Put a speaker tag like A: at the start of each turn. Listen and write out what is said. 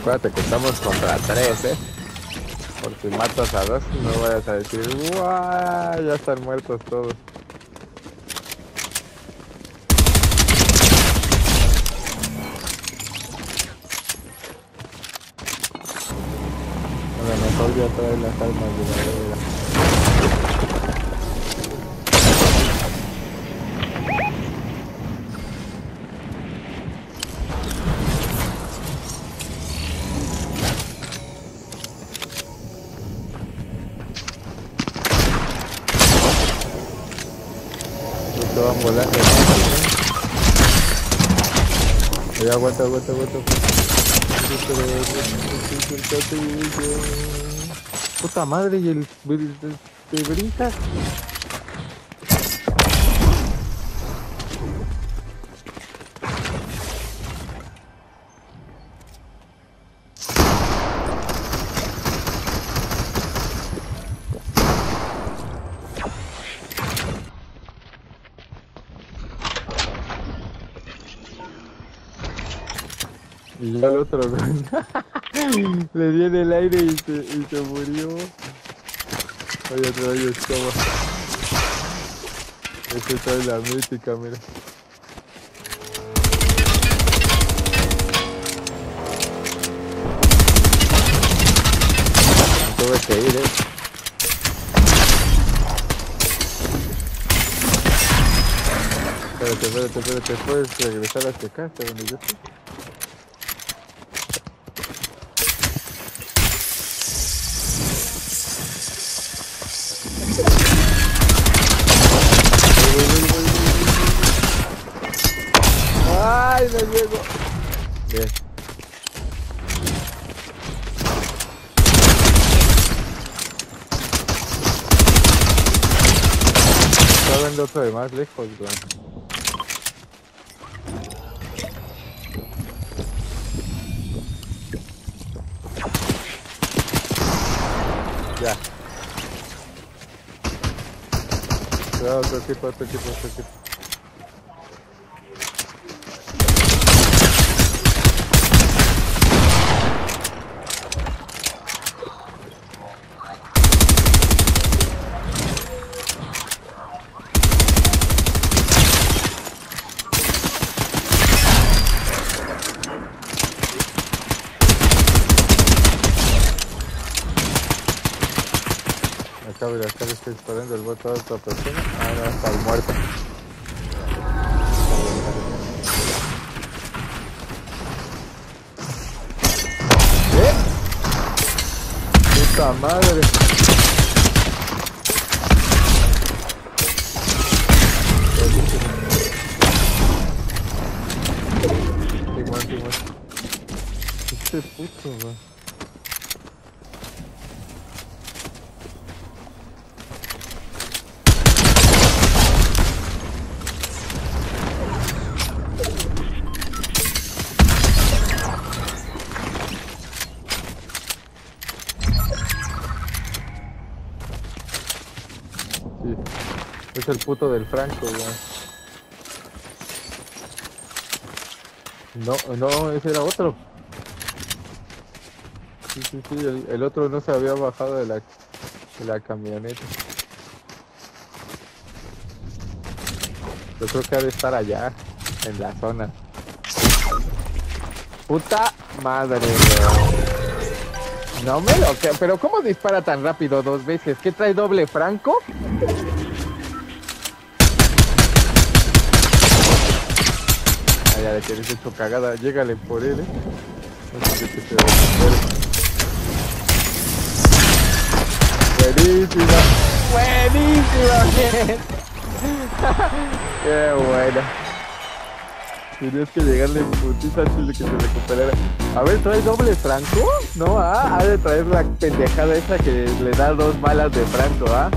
A: Acuérdate que estamos contra tres, eh. Por si matas a dos, no vayas a decir, ¡guau! Ya están muertos todos. Lo mejor ya trae las armas de la volando. Ya aguanta, aguanta, aguanta. Puta madre, y el. Te brinca. Y ya el otro le dio en el aire y se, y se murió. Oye, otra vez estaba. Esta está en la mítica, mira. Tuve que ir, eh. Espérate, espérate, espérate, puedes regresar hacia acá, hasta donde yo estoy. ¡Ay, no llego! Bien. Está viendo otro de más lejos, güey. Ya. Cuidado, otro equipo, otro equipo, otro equipo. Acá, mira, acá le estoy disparando el voto a otra persona. Ahora está el muerto. ¿Eh? ¡Puta madre! Sí, muerto. Este puto, güey. Es el puto del Franco, güey. No, no, ese era otro. Sí, sí, sí, el, el otro no se había bajado de la, de la camioneta. Yo creo que ha de estar allá, en la zona. Puta madre, güey. No me lo creo. Pero ¿cómo dispara tan rápido dos veces? ¿Qué trae doble franco? Ah, ya le tienes hecho cagada. Llégale por él, eh. No sé qué te va a hacer. Buenísima. Buenísima, bien. Qué buena. Tenías que llegarle en putiza antes de que se recuperara. A ver, ¿trae doble franco? No, ah, ha de traer la pendejada esa que le da dos balas de franco, ah.